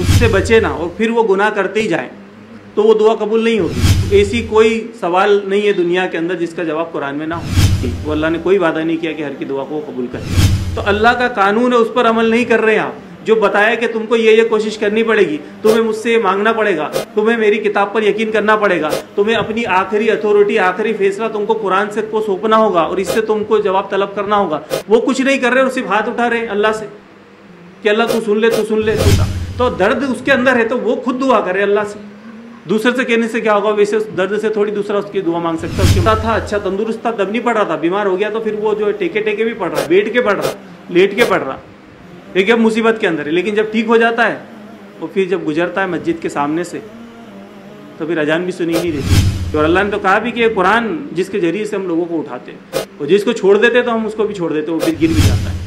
उससे बचे ना और फिर वो गुनाह करते ही जाए तो वो दुआ कबूल नहीं होगी ऐसी कोई सवाल नहीं है दुनिया के अंदर जिसका जवाब कुरान में ना हो। वो अल्लाह ने कोई वादा नहीं किया कि हर की दुआ को वो कबूल करे तो अल्लाह का कानून है, उस पर अमल नहीं कर रहे आप। जो बताया कि तुमको ये ये कोशिश करनी पड़ेगी, तुम्हें मुझसे मांगना पड़ेगा, तुम्हें मेरी किताब पर यकीन करना पड़ेगा, तुम्हें अपनी आखिरी अथॉरिटी आखिरी फैसला तुमको कुरान से को सौंपना होगा और इससे तुमको जवाब तलब करना होगा। वो कुछ नहीं कर रहे और सिर्फ़ हाथ उठा रहे अल्लाह से कि अल्लाह तू सुन ले, तू सुन ले तो दर्द उसके अंदर है तो वो खुद दुआ करे अल्लाह से। दूसरे से कहने से क्या होगा? वैसे उस दर्द से थोड़ी दूसरा उसकी दुआ मांग सकता है। उसके था अच्छा तंदुरुस्त था दब नहीं पड़ रहा था, बीमार हो गया तो फिर वो जो है टेके टेके भी पड़ रहा, बैठ के पड़ रहा, लेट के पड़ रहा। एक अब मुसीबत के अंदर है? लेकिन जब ठीक हो जाता है, वो फिर जब गुजरता है मस्जिद के सामने से तो फिर अजान भी सुनी नहीं देती। और अल्लाह ने तो कहा भी कि कुरान जिसके ज़रिए से हम लोगों को उठाते और जिसको छोड़ देते तो हम उसको भी छोड़ देते वो फिर गिर भी जाता है।